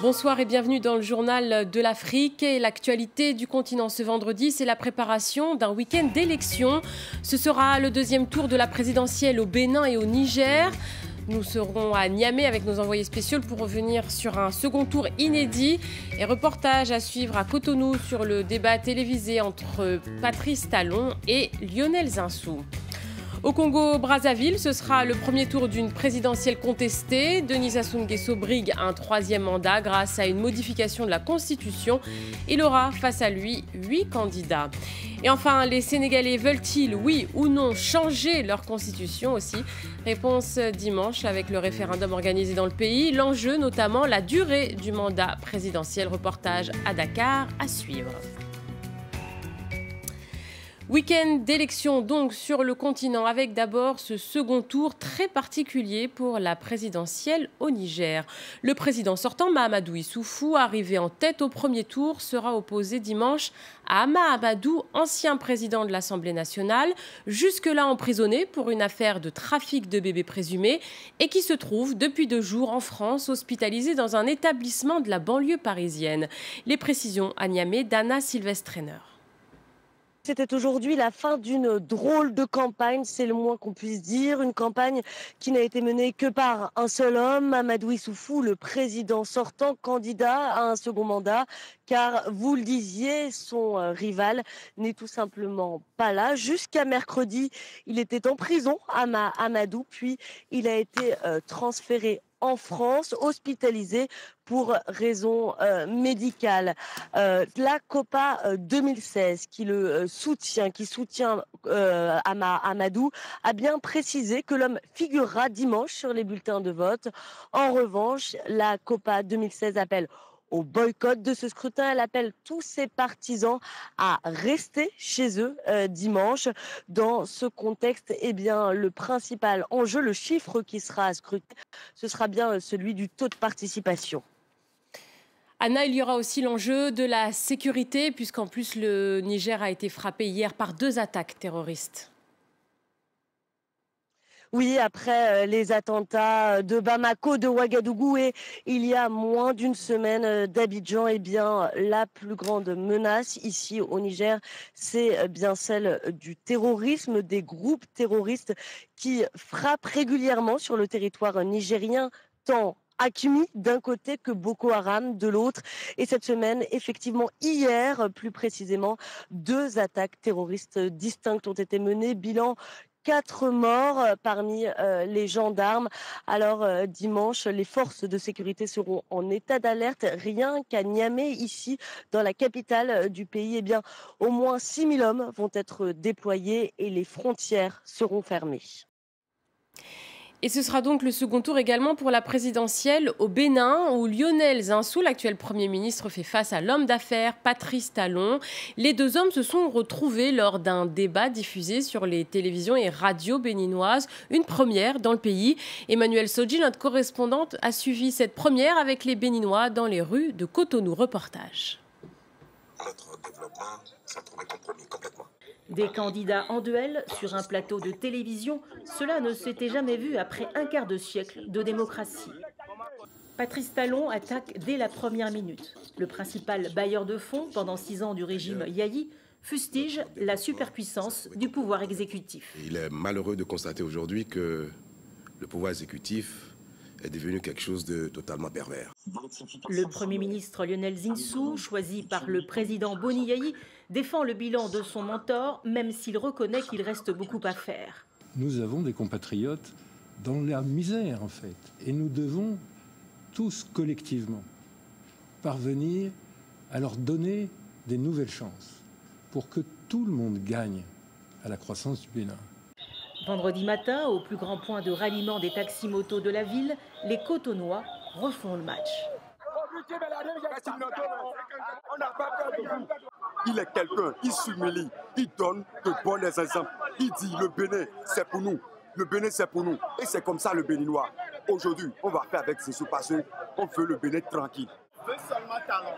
Bonsoir et bienvenue dans le journal de l'Afrique. Et l'actualité du continent ce vendredi, c'est la préparation d'un week-end d'élections. Ce sera le deuxième tour de la présidentielle au Bénin et au Niger. Nous serons à Niamey avec nos envoyés spéciaux pour revenir sur un second tour inédit et reportage à suivre à Cotonou sur le débat télévisé entre Patrice Talon et Lionel Zinsou. Au Congo-Brazzaville, ce sera le premier tour d'une présidentielle contestée. Denis Sassou Nguesso brigue un troisième mandat grâce à une modification de la Constitution. Il aura face à lui huit candidats. Et enfin, les Sénégalais veulent-ils, oui ou non, changer leur constitution aussi? Réponse dimanche avec le référendum organisé dans le pays. L'enjeu, notamment la durée du mandat présidentiel. Reportage à Dakar à suivre. Week-end d'élection donc sur le continent avec d'abord ce second tour très particulier pour la présidentielle au Niger. Le président sortant Mahamadou Issoufou, arrivé en tête au premier tour, sera opposé dimanche à Ama Abadou, ancien président de l'Assemblée nationale, jusque-là emprisonné pour une affaire de trafic de bébés présumés et qui se trouve depuis deux jours en France, hospitalisé dans un établissement de la banlieue parisienne. Les précisions à Niamey d'Anna Sylvestrener. C'était aujourd'hui la fin d'une drôle de campagne, c'est le moins qu'on puisse dire. Une campagne qui n'a été menée que par un seul homme, Amadou Issoufou, le président sortant, candidat à un second mandat. Car, vous le disiez, son euh, rival n'est tout simplement pas là. Jusqu'à mercredi, il était en prison à Amadou, puis il a été euh, transféré en France, hospitalisé pour raisons euh, médicales. Euh, la COPA 2016, euh, qui le soutient, qui soutient Amadou, a bien précisé que l'homme figurera dimanche sur les bulletins de vote. En revanche, la COPA 2016 appelle au boycott de ce scrutin. Elle appelle tous ses partisans à rester chez eux euh, dimanche. Dans ce contexte, eh le principal enjeu, le chiffre qui sera scruté, ce sera bien celui du taux de participation. Anna, il y aura aussi l'enjeu de la sécurité, puisqu'en plus le Niger a été frappé hier par deux attaques terroristes. Oui, après euh, les attentats de Bamako, de Ouagadougou et il y a moins d'une semaine euh, d'Abidjan, eh bien, la plus grande menace ici au Niger, c'est euh, bien celle du terrorisme, des groupes terroristes qui frappent régulièrement sur le territoire nigérien, tant Akimi d'un côté que Boko Haram de l'autre. Et cette semaine, effectivement, hier plus précisément, deux attaques terroristes distinctes ont été menées. Bilan quatre morts euh, parmi euh, les gendarmes. Alors euh, dimanche, les forces de sécurité seront en état d'alerte. Rien qu'à Niamey, ici, dans la capitale du pays, eh bien, au moins 6000 hommes vont être déployés et les frontières seront fermées. Et ce sera donc le second tour également pour la présidentielle au Bénin, où Lionel Zinsou, l'actuel Premier ministre, fait face à l'homme d'affaires Patrice Talon. Les deux hommes se sont retrouvés lors d'un débat diffusé sur les télévisions et radios béninoises, une première dans le pays. Emmanuel Soji, notre correspondante, a suivi cette première avec les Béninois dans les rues de Cotonou. Reportage. Notre développement s'est trouvé complètement. Des candidats en duel sur un plateau de télévision, cela ne s'était jamais vu après un quart de siècle de démocratie. Patrice Talon attaque dès la première minute. Le principal bailleur de fonds pendant six ans du régime Yahi fustige la superpuissance du pouvoir exécutif. Il est malheureux de constater aujourd'hui que le pouvoir exécutif est devenu quelque chose de totalement pervers. Le Premier ministre Lionel Zinsou, choisi par le président Boni Yahi, défend le bilan de son mentor, même s'il reconnaît qu'il reste beaucoup à faire. Nous avons des compatriotes dans la misère, en fait, et nous devons tous collectivement parvenir à leur donner des nouvelles chances pour que tout le monde gagne à la croissance du Bénin. Vendredi matin, au plus grand point de ralliement des taxis-motos de la ville, les Cotonois refont le match. Il est quelqu'un, il s'humilie, il donne de bons exemples. Il dit le Bénin, c'est pour nous. Le Bénin, c'est pour nous. Et c'est comme ça le Béninois. Aujourd'hui, on va faire avec ces sous on veut le Bénin tranquille. On veut seulement talent.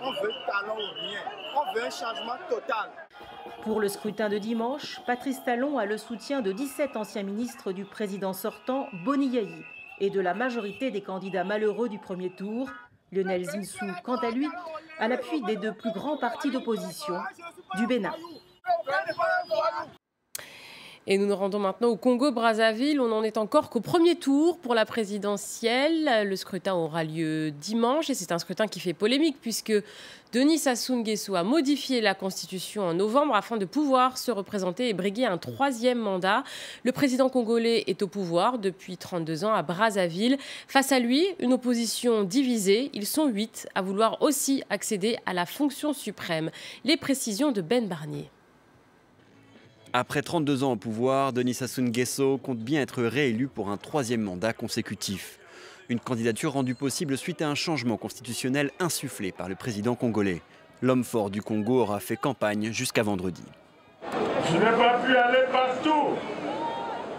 On veut talent ou rien. On veut un changement total. Pour le scrutin de dimanche, Patrice Talon a le soutien de 17 anciens ministres du président sortant Boni Yahi et de la majorité des candidats malheureux du premier tour, Lionel Zinsou, quant à lui, à l'appui des deux plus grands partis d'opposition du Bénin. Et nous nous rendons maintenant au Congo-Brazzaville. On en est encore qu'au premier tour pour la présidentielle. Le scrutin aura lieu dimanche et c'est un scrutin qui fait polémique puisque Denis Sassou Nguesso a modifié la constitution en novembre afin de pouvoir se représenter et briguer un troisième mandat. Le président congolais est au pouvoir depuis 32 ans à Brazzaville. Face à lui, une opposition divisée. Ils sont huit à vouloir aussi accéder à la fonction suprême. Les précisions de Ben Barnier. Après 32 ans au pouvoir, Denis Sassou Nguesso compte bien être réélu pour un troisième mandat consécutif. Une candidature rendue possible suite à un changement constitutionnel insufflé par le président congolais. L'homme fort du Congo aura fait campagne jusqu'à vendredi. Je n'ai pas pu aller partout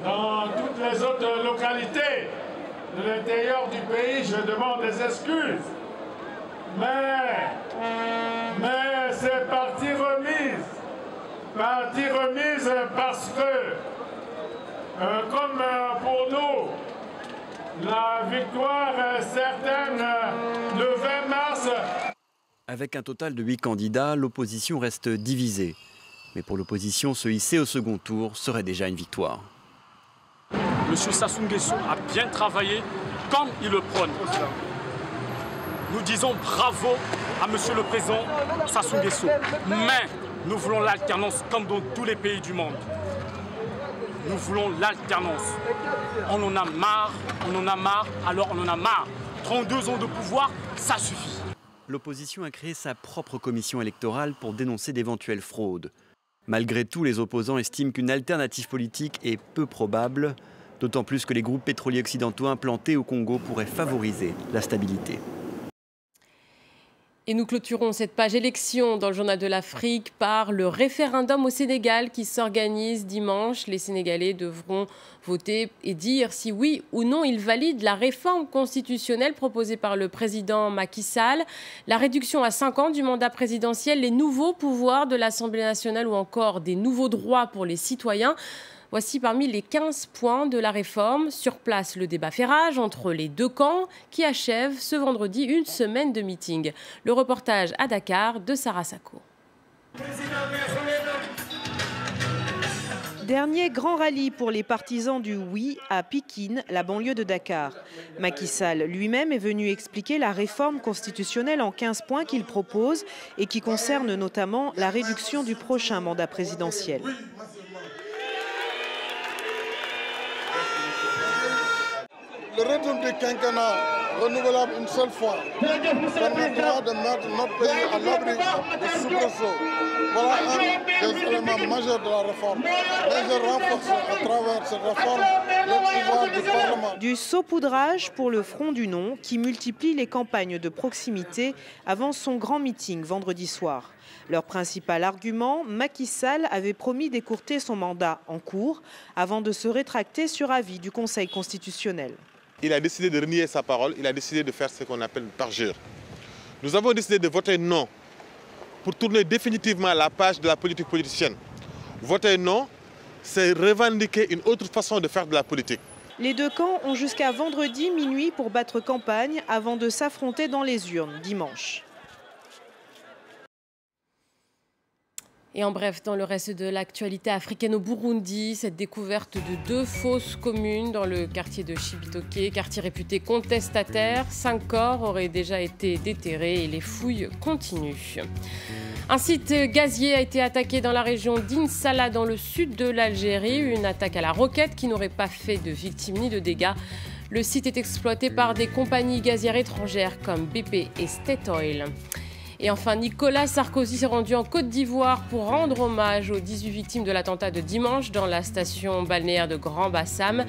dans toutes les autres localités de l'intérieur du pays. Je demande des excuses. Mais, mais c'est parti remise partie remise parce que, euh, comme euh, pour nous, la victoire est certaine le 20 mars. Avec un total de 8 candidats, l'opposition reste divisée. Mais pour l'opposition, se hisser au second tour serait déjà une victoire. Monsieur Sassou Nguesso a bien travaillé comme il le prône. Nous disons bravo à Monsieur le Président Sassou Nguesso. Mais nous voulons l'alternance comme dans tous les pays du monde. Nous voulons l'alternance. On en a marre, on en a marre, alors on en a marre. 32 ans de pouvoir, ça suffit. L'opposition a créé sa propre commission électorale pour dénoncer d'éventuelles fraudes. Malgré tout, les opposants estiment qu'une alternative politique est peu probable, d'autant plus que les groupes pétroliers occidentaux implantés au Congo pourraient favoriser la stabilité. Et nous clôturons cette page élection dans le journal de l'Afrique par le référendum au Sénégal qui s'organise dimanche. Les Sénégalais devront voter et dire si oui ou non ils valident la réforme constitutionnelle proposée par le président Macky Sall, la réduction à 5 ans du mandat présidentiel, les nouveaux pouvoirs de l'Assemblée nationale ou encore des nouveaux droits pour les citoyens. Voici parmi les 15 points de la réforme. Sur place, le débat fait rage entre les deux camps qui achève ce vendredi une semaine de meeting. Le reportage à Dakar de Sarah Sako. Dernier grand rallye pour les partisans du oui à Pikine, la banlieue de Dakar. Macky Sall lui-même est venu expliquer la réforme constitutionnelle en 15 points qu'il propose et qui concerne notamment la réduction du prochain mandat présidentiel. Le retour du quinquennat renouvelable une seule fois permettra de mettre notre pays à l'abri du soubresaut. Voilà un des éléments majeurs de la réforme. Mais je renforce à travers cette réforme du saupoudrage pour le Front du Non qui multiplie les campagnes de proximité avant son grand meeting vendredi soir. Leur principal argument, Macky Sall avait promis d'écourter son mandat en cours avant de se rétracter sur avis du Conseil constitutionnel il a décidé de renier sa parole, il a décidé de faire ce qu'on appelle parjure. Nous avons décidé de voter non pour tourner définitivement la page de la politique politicienne. Voter non, c'est revendiquer une autre façon de faire de la politique. Les deux camps ont jusqu'à vendredi minuit pour battre campagne avant de s'affronter dans les urnes dimanche. Et en bref, dans le reste de l'actualité africaine au Burundi, cette découverte de deux fausses communes dans le quartier de Chibitoke, quartier réputé contestataire. Cinq corps auraient déjà été déterrés et les fouilles continuent. Un site gazier a été attaqué dans la région d'Insala, dans le sud de l'Algérie. Une attaque à la roquette qui n'aurait pas fait de victimes ni de dégâts. Le site est exploité par des compagnies gazières étrangères comme BP et Statoil. Et enfin, Nicolas Sarkozy s'est rendu en Côte d'Ivoire pour rendre hommage aux 18 victimes de l'attentat de dimanche dans la station balnéaire de Grand Bassam.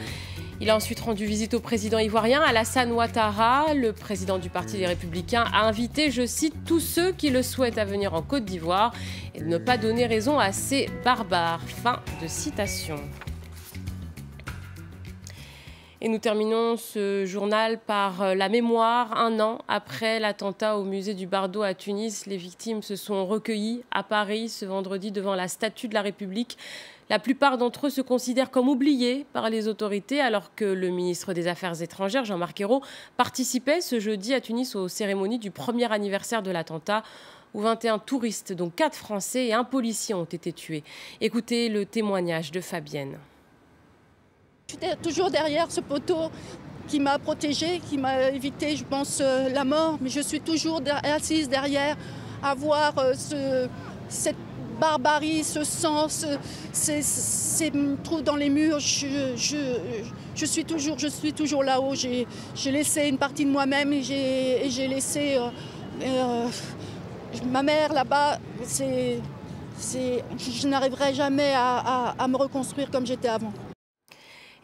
Il a ensuite rendu visite au président ivoirien Alassane Ouattara. Le président du Parti des Républicains a invité, je cite, tous ceux qui le souhaitent à venir en Côte d'Ivoire et de ne pas donner raison à ces barbares. Fin de citation. Et nous terminons ce journal par euh, la mémoire. Un an après l'attentat au musée du Bardo à Tunis, les victimes se sont recueillies à Paris ce vendredi devant la statue de la République. La plupart d'entre eux se considèrent comme oubliés par les autorités, alors que le ministre des Affaires étrangères, Jean-Marc Ayrault, participait ce jeudi à Tunis aux cérémonies du premier anniversaire de l'attentat où 21 touristes, dont 4 Français et un policier, ont été tués. Écoutez le témoignage de Fabienne. J'étais toujours derrière ce poteau qui m'a protégée, qui m'a évité, je pense, euh, la mort, mais je suis toujours assise derrière à voir euh, ce, cette barbarie, ce sang, ces, trous dans les murs. Je, suis toujours, je suis toujours là-haut. J'ai laissé une partie de moi-même et j'ai laissé euh, ma mère là-bas. Je n'arriverai jamais à me reconstruire comme j'étais avant.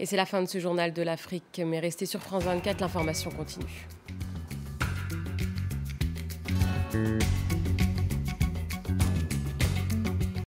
Et c'est la fin de ce journal de l'Afrique, mais restez sur France 24, l'information continue.